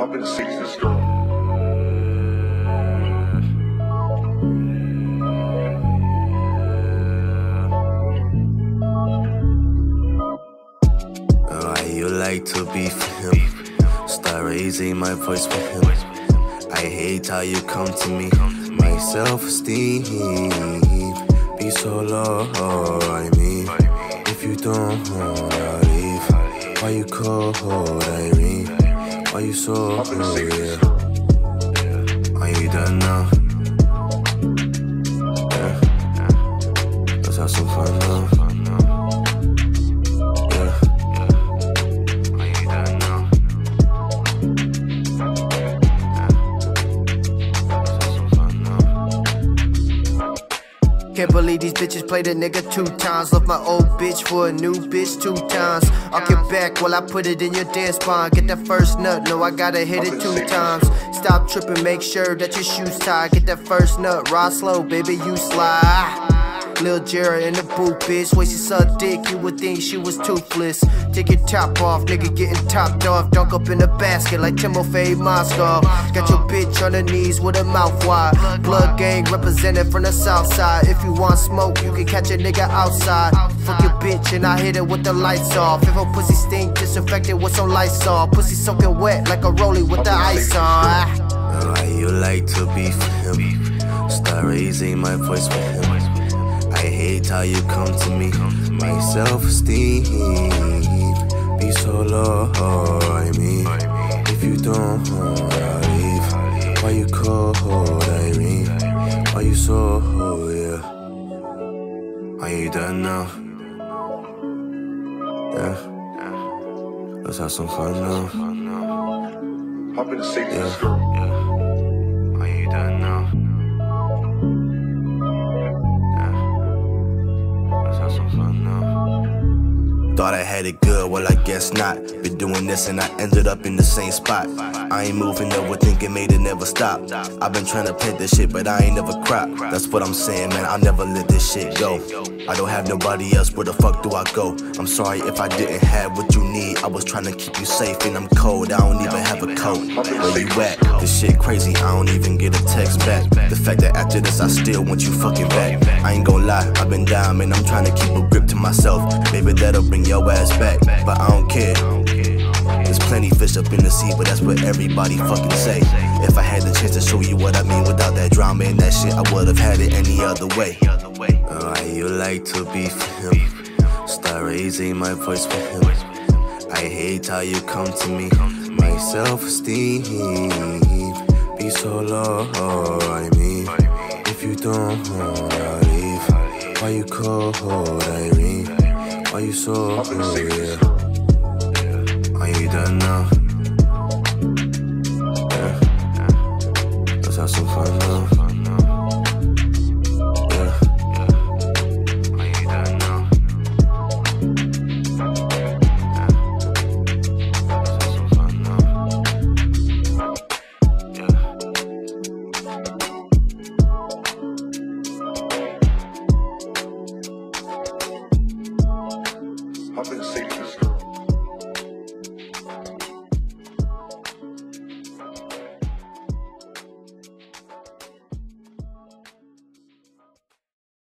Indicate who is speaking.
Speaker 1: I've been seeing this girl.
Speaker 2: You like to be for him? Start raising my voice for him. I hate how you come to me. My self esteem be so low. I mean, if you don't I'll leave. Why you cold, Irene? Why you so yeah? Are you done now? Yeah. Let's have some fun
Speaker 3: Can't believe these bitches played a nigga two times. Left my old bitch for a new bitch two times. I'll get back while I put it in your dance spine. Get that first nut, no, I gotta hit it two times. Stop tripping, make sure that your shoes tied. Get that first nut, ride slow, baby, you slide. Lil Jarrett in the boot, bitch. Way she suck dick, you would think she was toothless. Take your top off, nigga getting topped off. Dunk up in the basket like Timofey Mozgov. Got your bitch on her knees with her mouth wide. Blood gang represented from the south side. If you want smoke, you can catch a nigga outside. Fuck your bitch and I hit it with the lights off. If her pussy stink, disinfected with some Lysol. Pussy soaking wet like a rollie with the ice on.
Speaker 2: Why you like to be him? Start raising my voice for him. I hate how you come to me. My self esteem be so low. I mean, if you don't leave. Why you cold, Irene? Why you so yeah? Are you done now? Yeah. Let's have some fun now.
Speaker 1: I've been seeing this
Speaker 2: Yeah.
Speaker 1: girl.
Speaker 2: Some now. Thought I had it good, well I guess not. Been doing this and I ended up in the same spot. I ain't moving over thinking made it never stop. I've been trying to plant this shit, but I ain't never crop. That's what I'm saying, man. I'll never let this shit go. I don't have nobody else, where the fuck do I go? I'm sorry if I didn't have what you need. I was trying to keep you safe and I'm cold. I don't even have a coat. Where you at? This shit crazy, I don't even get a text back. The fact that after this I still want you fucking back. I ain't gon' lie, I've been down and I'm trying to keep a grip to myself. Maybe that'll bring your ass back, but I don't care. There's plenty fish up in the sea, but that's what everybody fucking say. If I had the chance to show you what I mean without that drama and that shit, I would've had it any other way. Why you like to be for him? Start raising my voice for him. I hate how you come to me. My self esteem be so low. I mean, if you don't I'll leave. Why you cold, Irene? Why you so oh, yeah? Are you done now? up and sing.